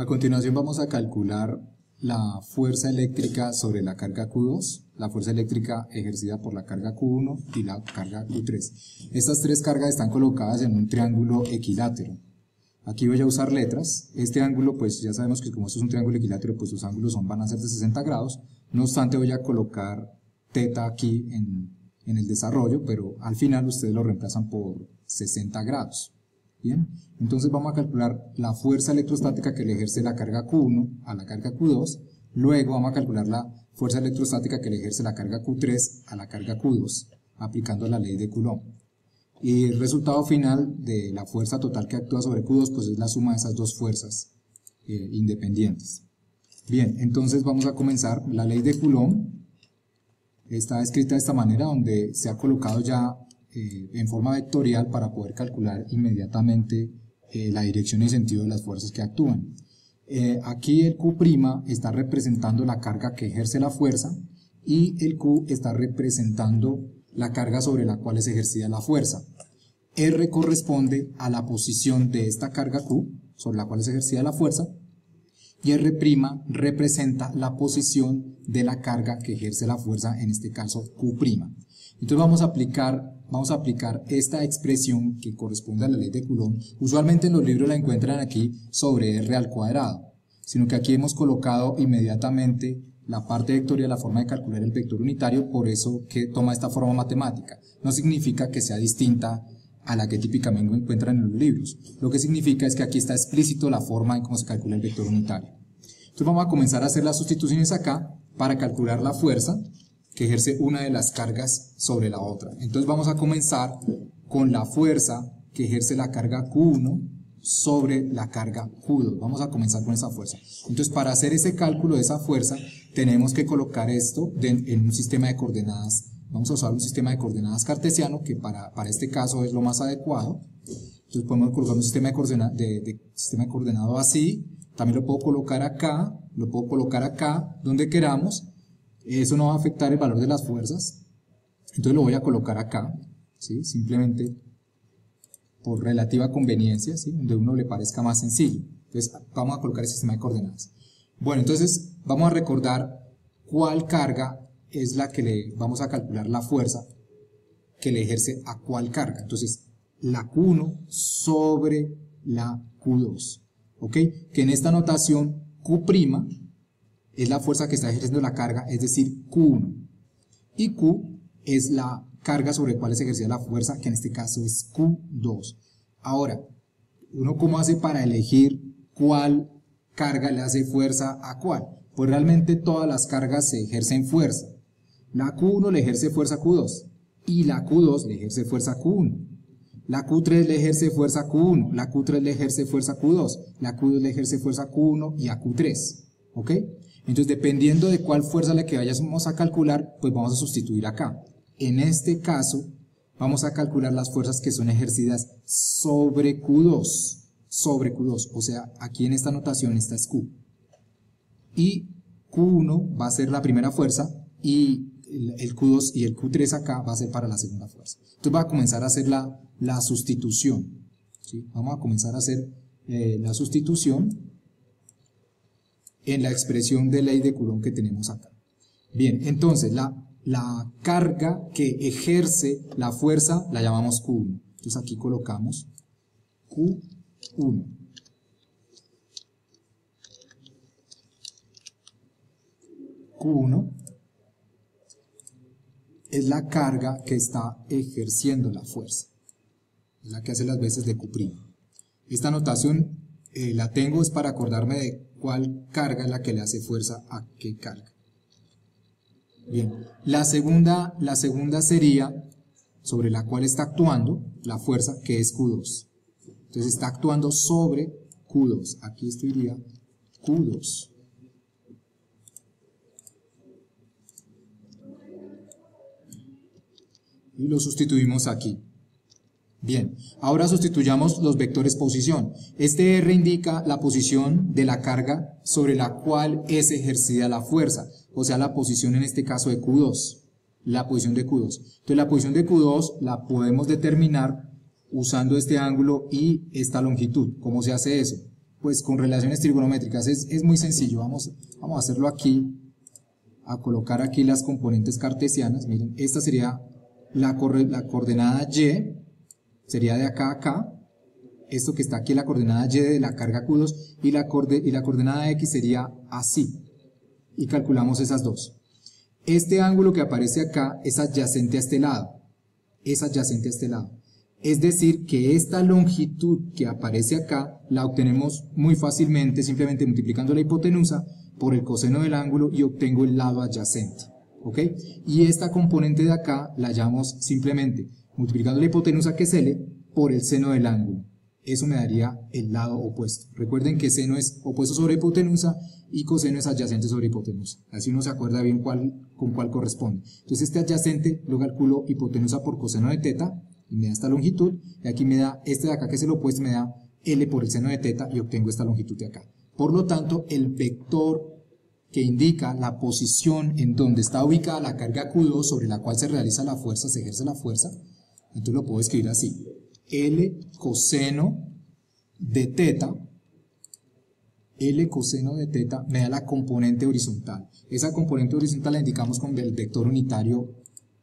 A continuación vamos a calcular la fuerza eléctrica sobre la carga Q2, la fuerza eléctrica ejercida por la carga Q1 y la carga Q3. Estas tres cargas están colocadas en un triángulo equilátero. Aquí voy a usar letras. Este ángulo, pues ya sabemos que como esto es un triángulo equilátero, pues sus ángulos son, van a ser de 60 grados. No obstante, voy a colocar teta aquí en, en el desarrollo, pero al final ustedes lo reemplazan por 60 grados. Bien, entonces vamos a calcular la fuerza electrostática que le ejerce la carga Q1 a la carga Q2, luego vamos a calcular la fuerza electrostática que le ejerce la carga Q3 a la carga Q2, aplicando la ley de Coulomb. Y el resultado final de la fuerza total que actúa sobre Q2 pues es la suma de esas dos fuerzas eh, independientes. Bien, entonces vamos a comenzar. La ley de Coulomb está escrita de esta manera, donde se ha colocado ya eh, en forma vectorial para poder calcular inmediatamente eh, la dirección y sentido de las fuerzas que actúan. Eh, aquí el Q' está representando la carga que ejerce la fuerza y el Q está representando la carga sobre la cual es ejercida la fuerza. R corresponde a la posición de esta carga Q sobre la cual es ejercida la fuerza y R' representa la posición de la carga que ejerce la fuerza, en este caso Q'. Entonces vamos a aplicar, vamos a aplicar esta expresión que corresponde a la ley de Coulomb. Usualmente en los libros la encuentran aquí sobre R al cuadrado, sino que aquí hemos colocado inmediatamente la parte vectorial, la forma de calcular el vector unitario, por eso que toma esta forma matemática. No significa que sea distinta a la que típicamente encuentran en los libros. Lo que significa es que aquí está explícito la forma en cómo se calcula el vector unitario. Entonces vamos a comenzar a hacer las sustituciones acá para calcular la fuerza que ejerce una de las cargas sobre la otra. Entonces vamos a comenzar con la fuerza que ejerce la carga Q1 sobre la carga Q2. Vamos a comenzar con esa fuerza. Entonces para hacer ese cálculo de esa fuerza tenemos que colocar esto en un sistema de coordenadas. Vamos a usar un sistema de coordenadas cartesiano que para, para este caso es lo más adecuado. Entonces podemos colocar un sistema de, de sistema de coordenado así. También lo puedo colocar acá, lo puedo colocar acá, donde queramos eso no va a afectar el valor de las fuerzas, entonces lo voy a colocar acá, ¿sí? simplemente por relativa conveniencia, ¿sí? donde uno le parezca más sencillo. Entonces vamos a colocar el sistema de coordenadas. Bueno, entonces vamos a recordar cuál carga es la que le vamos a calcular la fuerza que le ejerce a cuál carga. Entonces, la Q1 sobre la Q2. ¿Ok? Que en esta notación Q' es la fuerza que está ejerciendo la carga, es decir, Q1. Y Q es la carga sobre la cual es ejercida la fuerza, que en este caso es Q2. Ahora, ¿uno cómo hace para elegir cuál carga le hace fuerza a cuál? Pues realmente todas las cargas se ejercen fuerza. La Q1 le ejerce fuerza a Q2 y la Q2 le ejerce fuerza a Q1. La Q3 le ejerce fuerza a Q1, la Q3 le ejerce fuerza a Q2, la Q2 le ejerce fuerza a Q1 y a Q3. ¿Ok? Entonces, dependiendo de cuál fuerza la que vayamos a calcular, pues vamos a sustituir acá. En este caso, vamos a calcular las fuerzas que son ejercidas sobre Q2. Sobre Q2. O sea, aquí en esta notación esta es Q. Y Q1 va a ser la primera fuerza y el Q2 y el Q3 acá va a ser para la segunda fuerza. Entonces va a comenzar a hacer la, la sustitución. Vamos a comenzar a hacer eh, la sustitución en la expresión de ley de Coulomb que tenemos acá. Bien, entonces la, la carga que ejerce la fuerza la llamamos Q1. Entonces aquí colocamos Q1. Q1 es la carga que está ejerciendo la fuerza. Es la que hace las veces de Q'. Esta notación eh, la tengo es para acordarme de cuál carga es la que le hace fuerza a qué carga. Bien, la segunda, la segunda sería sobre la cual está actuando la fuerza que es Q2. Entonces está actuando sobre Q2. Aquí esto iría Q2. Y lo sustituimos aquí. Bien, ahora sustituyamos los vectores posición. Este R indica la posición de la carga sobre la cual es ejercida la fuerza, o sea, la posición en este caso de Q2, la posición de Q2. Entonces la posición de Q2 la podemos determinar usando este ángulo y esta longitud. ¿Cómo se hace eso? pues con relaciones trigonométricas. Es, muy sencillo, vamos, vamos a hacerlo aquí, a colocar aquí las componentes cartesianas. Miren, esta sería la, la coordenada y, sería de acá a acá. Esto que está aquí, la coordenada y de la carga Q2, y la, y la coordenada x sería así. Y calculamos esas dos. Este ángulo que aparece acá es adyacente a este lado. Es adyacente a este lado. Es decir, que esta longitud que aparece acá la obtenemos muy fácilmente simplemente multiplicando la hipotenusa por el coseno del ángulo y obtengo el lado adyacente. ¿Ok? Y esta componente de acá la llamamos simplemente multiplicando la hipotenusa que es L por el seno del ángulo. Eso me daría el lado opuesto. Recuerden que seno es opuesto sobre hipotenusa y coseno es adyacente sobre hipotenusa. Así uno se acuerda bien cuál, con cuál corresponde. Entonces este adyacente lo calculo hipotenusa por coseno de teta y me da esta longitud, y aquí me da este de acá que es el opuesto, me da L por el seno de teta y obtengo esta longitud de acá. Por lo tanto, el vector que indica la posición en donde está ubicada la carga Q2 sobre la cual se realiza la fuerza, se ejerce la fuerza, entonces lo puedo escribir así. L coseno de teta, L coseno de teta me da la componente horizontal. Esa componente horizontal la indicamos con el vector unitario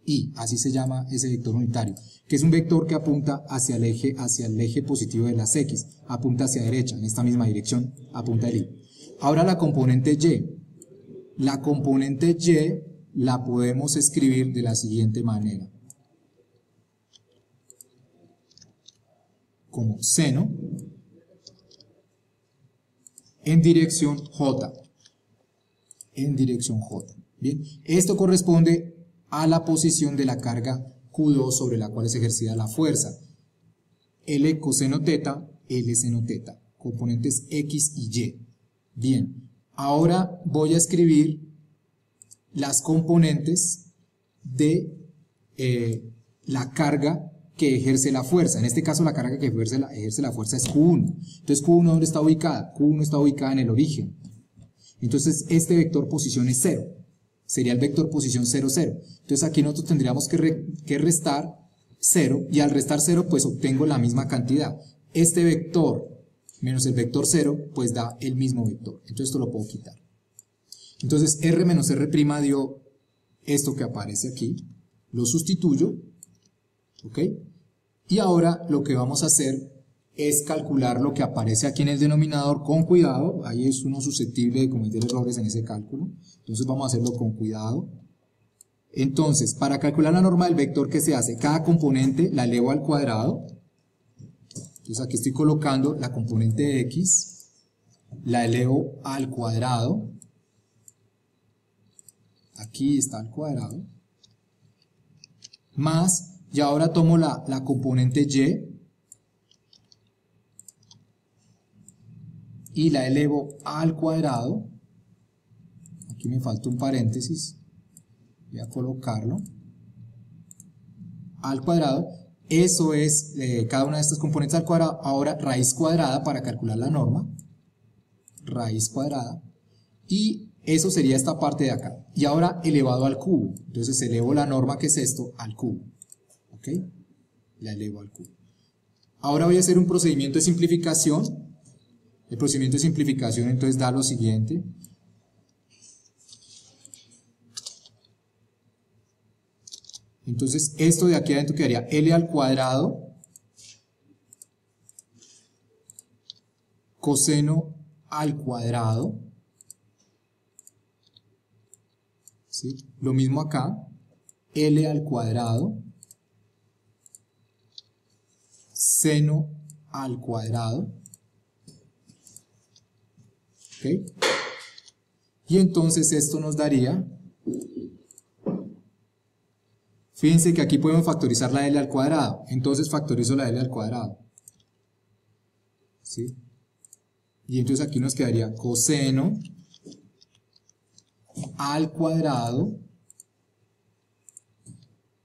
y, así se llama ese vector unitario, que es un vector que apunta hacia el eje, hacia el eje positivo de las X, apunta hacia derecha, en esta misma dirección, apunta el Y. Ahora la componente Y. La componente Y la podemos escribir de la siguiente manera. Como seno en dirección J. En dirección J. Bien, esto corresponde a la posición de la carga Q2 sobre la cual es ejercida la fuerza. L coseno teta, L seno teta, componentes X y Y. Bien, ahora voy a escribir las componentes de eh, la carga que ejerce la fuerza. En este caso la carga que ejerce la, fuerza es Q1. Entonces Q1 ¿dónde está ubicada? Q1 está ubicada en el origen. Entonces este vector posición es 0 sería el vector posición 0, 0. Entonces aquí nosotros tendríamos que, que restar 0 y al restar 0 pues obtengo la misma cantidad. Este vector menos el vector 0 pues da el mismo vector. Entonces esto lo puedo quitar. Entonces R menos R' dio esto que aparece aquí. Lo sustituyo. ¿Ok? Y ahora lo que vamos a hacer es calcular lo que aparece aquí en el denominador con cuidado, ahí es uno susceptible de cometer errores en ese cálculo, entonces vamos a hacerlo con cuidado. Entonces, para calcular la norma del vector que se hace, cada componente la elevo al cuadrado, entonces aquí estoy colocando la componente x, la elevo al cuadrado, aquí está al cuadrado, más, y ahora tomo la, componente y, y la elevo al cuadrado, aquí me falta un paréntesis, voy a colocarlo, al cuadrado, eso es eh, cada una de estas componentes al cuadrado, ahora raíz cuadrada para calcular la norma, raíz cuadrada, y eso sería esta parte de acá, y ahora elevado al cubo, entonces elevo la norma que es esto al cubo, ¿ok? La elevo al cubo. Ahora voy a hacer un procedimiento de simplificación el procedimiento de simplificación entonces da lo siguiente. Entonces esto de aquí adentro quedaría L al cuadrado coseno al cuadrado. ¿Sí? Lo mismo acá, L al cuadrado seno al cuadrado y entonces esto nos daría, fíjense que aquí podemos factorizar la L al cuadrado, entonces factorizo la L al cuadrado. ¿Sí? Y entonces aquí nos quedaría coseno al cuadrado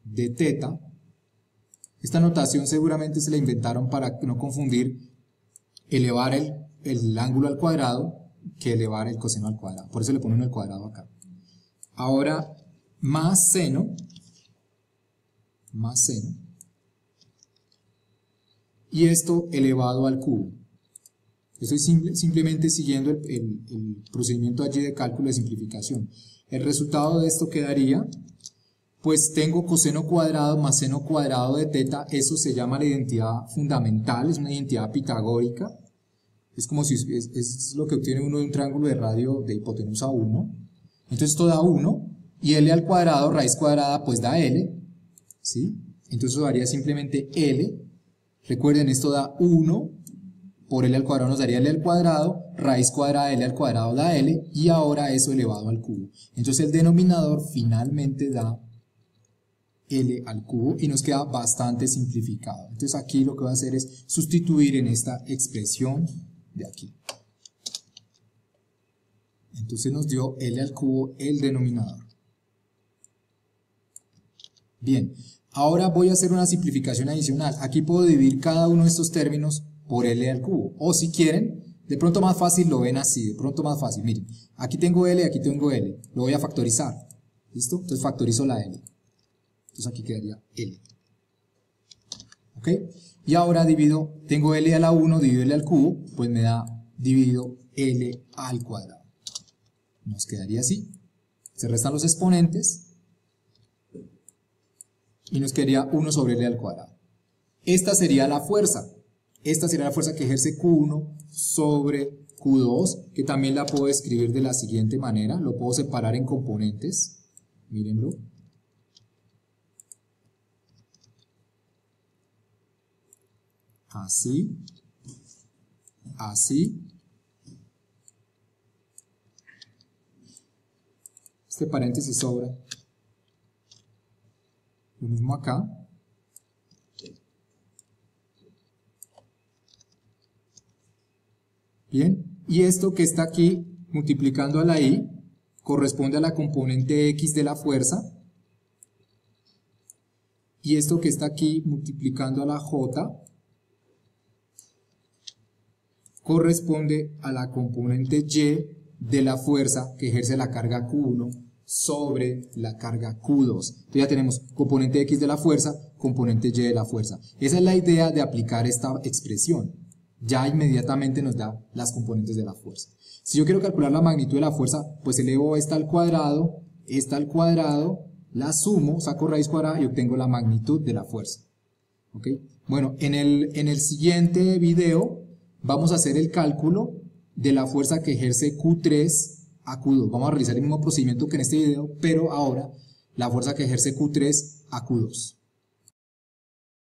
de teta. Esta notación seguramente se la inventaron para no confundir elevar el, el ángulo al cuadrado que elevar el coseno al cuadrado. Por eso le ponen el cuadrado acá. Ahora, más seno, más seno, y esto elevado al cubo. Estoy simplemente siguiendo el, procedimiento allí de cálculo de simplificación. El resultado de esto quedaría, pues tengo coseno cuadrado más seno cuadrado de teta, eso se llama la identidad fundamental, es una identidad pitagórica, es como si es, lo que obtiene uno de un triángulo de radio de hipotenusa 1, entonces esto da 1, y L al cuadrado, raíz cuadrada, pues da L, ¿sí? Entonces eso daría simplemente L, recuerden esto da 1 por L al cuadrado nos daría L al cuadrado, raíz cuadrada de L al cuadrado da L, y ahora eso elevado al cubo. Entonces el denominador finalmente da L al cubo y nos queda bastante simplificado. Entonces aquí lo que voy a hacer es sustituir en esta expresión de aquí. Entonces nos dio L al cubo el denominador. Bien, ahora voy a hacer una simplificación adicional. Aquí puedo dividir cada uno de estos términos por L al cubo. O si quieren, de pronto más fácil lo ven así, de pronto más fácil. Miren, aquí tengo L, aquí tengo L. Lo voy a factorizar. ¿Listo? Entonces factorizo la L. Entonces aquí quedaría L. ¿Ok? Y ahora divido, tengo L a la 1, divido L al cubo, pues me da dividido L al cuadrado. Nos quedaría así. Se restan los exponentes y nos quedaría 1 sobre L al cuadrado. Esta sería la fuerza. Esta sería la fuerza que ejerce Q1 sobre Q2, que también la puedo escribir de la siguiente manera. Lo puedo separar en componentes. Mírenlo. Así. Así. Este paréntesis sobra. Lo mismo acá. Bien, y esto que está aquí multiplicando a la i corresponde a la componente x de la fuerza. Y esto que está aquí multiplicando a la j corresponde a la componente y de la fuerza que ejerce la carga Q1 sobre la carga Q2. Entonces ya tenemos componente X de la fuerza, componente Y de la fuerza. Esa es la idea de aplicar esta expresión ya inmediatamente nos da las componentes de la fuerza. Si yo quiero calcular la magnitud de la fuerza, pues elevo esta al cuadrado, esta al cuadrado, la sumo, saco raíz cuadrada y obtengo la magnitud de la fuerza. ¿Ok? Bueno, en el, en el siguiente video vamos a hacer el cálculo de la fuerza que ejerce Q3 a Q2. Vamos a realizar el mismo procedimiento que en este video, pero ahora la fuerza que ejerce Q3 a Q2.